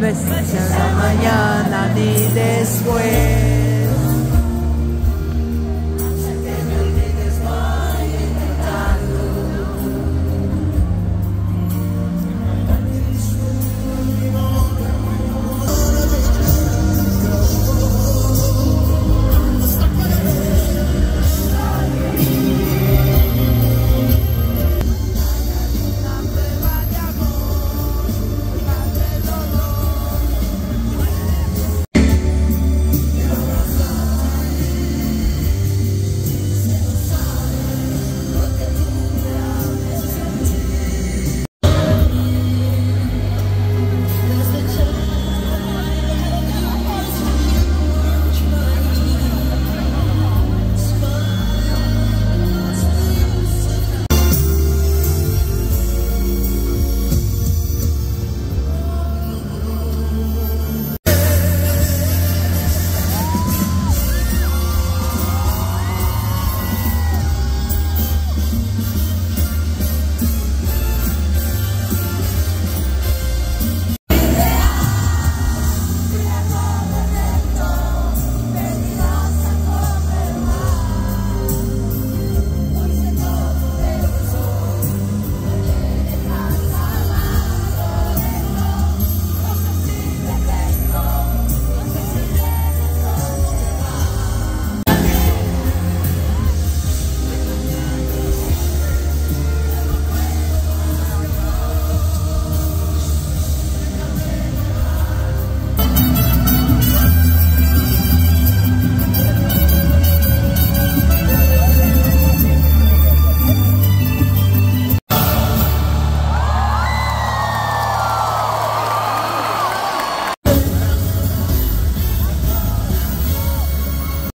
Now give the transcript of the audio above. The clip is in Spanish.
no es mañana ni después.